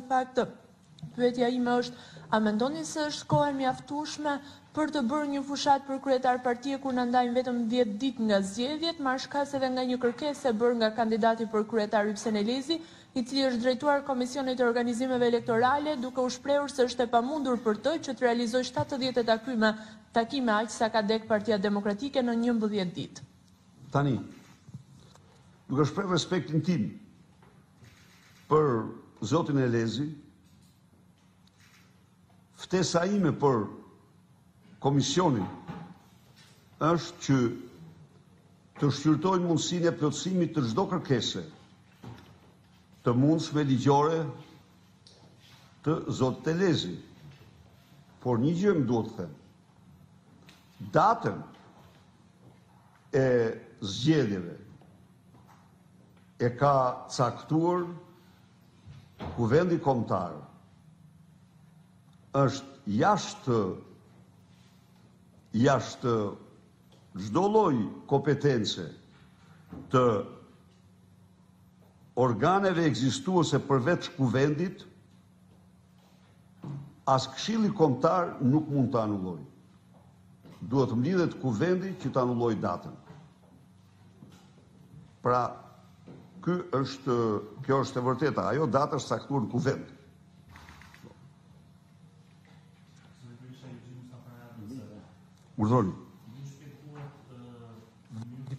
Në fakt, pyetja ime është, a mendoni se është kohë e mjaftueshme për të bërë një fushatë për kryetar partie kur na ndajnë vetëm dhjetë ditë nga zgjedhjet, marrë shkas edhe nga një kërkesë e bërë nga kandidati për kryetar Ibsen Elezi, i cili i është drejtuar Komisionit të Organizimeve Elektorale, duke u shprehur se është e pamundur për të që të realizojë shtatëdhjetë takime, takime aq sa ka degë Partia Demokratike në njëmbëdhjetë ditë? Tani, duke shprehur respektin tim Për zotin Elezi, ftesa ime për Komisionin është që të shqyrtojë mundësinë e plotësimit të çdo kërkese të mundshme ligjore të zotit Elezi. Por një gjë më duhet të them. Datën e zgjedhjeve e ka caktuar Kuvendi Kombëtar, është jashtë jashtë çdo lloj kompetence të organeve ekzistuese përveç Kuvendit, as Këshilli Kombëtar nuk mund ta anullojë. Duhet të mblidhet Kuvendi që të anullojë datën. Pra, ky është, kjo është e vërteta. Ajo data është caktuar në kuvend. Urdhëroni.